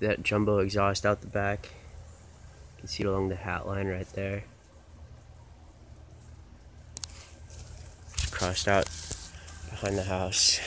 that jumbo exhaust out the back. You can see it along the hat line right there. It's crossed out behind the house.